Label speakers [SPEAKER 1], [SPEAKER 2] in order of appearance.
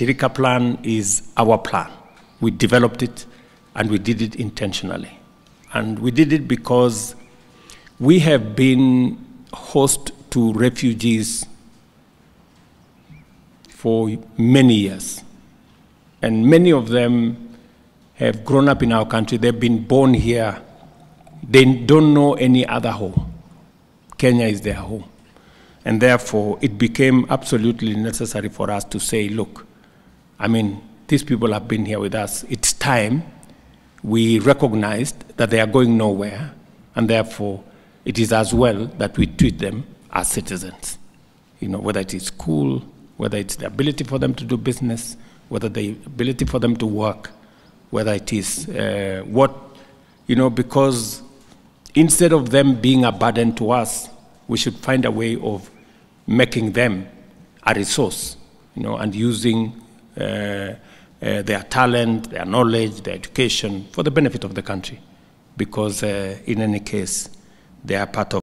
[SPEAKER 1] Shirika plan is our plan. We developed it and we did it intentionally. And we did it because we have been host to refugees for many years. And many of them have grown up in our country. They've been born here. They don't know any other home. Kenya is their home. And therefore, it became absolutely necessary for us to say, look, I mean, these people have been here with us. It's time we recognized that they are going nowhere, and therefore, it is as well that we treat them as citizens. You know, whether it is school, whether it's the ability for them to do business, whether the ability for them to work, whether it is uh, what, you know, because instead of them being a burden to us, we should find a way of making them a resource, you know, and using their talent, their knowledge, their education for the benefit of the country. Because uh, in any case, they are part of